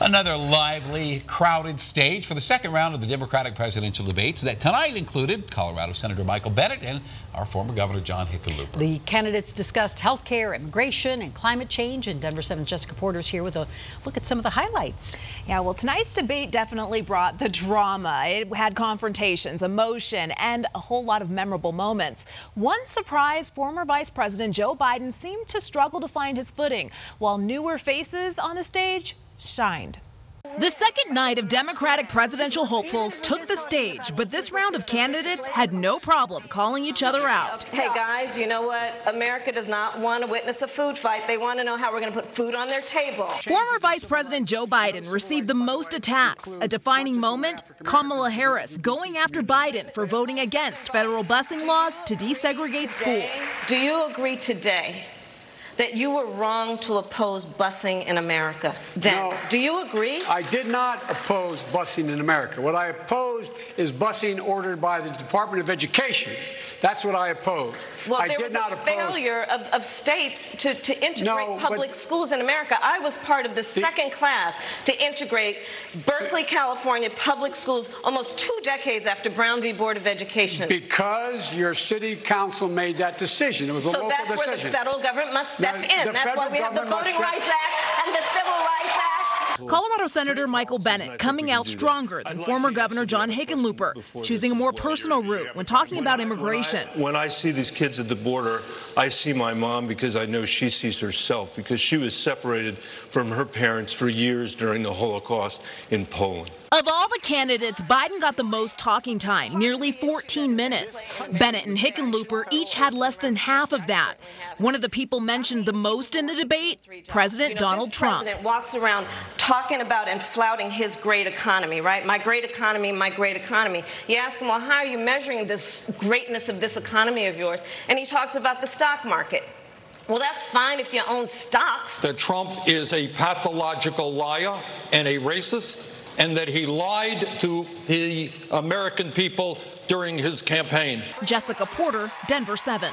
Another lively, crowded stage for the second round of the Democratic presidential debates that tonight included Colorado Senator Michael Bennet and our former Governor John Hickenlooper. The candidates discussed health care, immigration, and climate change. And Denver 7's Jessica Porter's here with a look at some of the highlights. Yeah, well, tonight's debate definitely brought the drama. It had confrontations, emotion, and a whole lot of memorable moments. One surprise, former Vice President Joe Biden seemed to struggle to find his footing, while newer faces on the stage shined. The second night of Democratic presidential hopefuls took the stage, but this round of candidates had no problem calling each other out. Hey guys, you know what? America does not want to witness a food fight. They want to know how we're going to put food on their table. Former Vice President Joe Biden received the most attacks. A defining moment, Kamala Harris going after Biden for voting against federal busing laws to desegregate schools. Do you agree today that you were wrong to oppose busing in America then. No, Do you agree? I did not oppose busing in America. What I opposed is busing ordered by the Department of Education. That's what I opposed. Well, I there was not a failure of, of states to, to integrate No, public schools in America. I was part of the second class to integrate Berkeley, California public schools almost two decades after Brown v. Board of Education. Because your city council made that decision. It was a so local that's where the federal government must step No, in. That's why we have the Voting Rights Act and the Civil. Colorado Senator Michael Bennet coming out stronger than former Governor John Hickenlooper, choosing a more personal route when talking about immigration. When I see these kids at the border, I see my mom because I know she sees herself because she was separated from her parents for years during the Holocaust in Poland. Of all the candidates, Biden got the most talking time, nearly 14 minutes. Bennet and Hickenlooper each had less than half of that. One of the people mentioned the most in the debate, President You know, Donald Trump. president walks around talking about and flouting his great economy, right? My great economy, my great economy. You ask him, well, how are you measuring this greatness of this economy of yours? And he talks about the stock market. Well, that's fine if you own stocks. that Trump is a pathological liar and a racist, and that he lied to the American people during his campaign. Jessica Porter, Denver 7.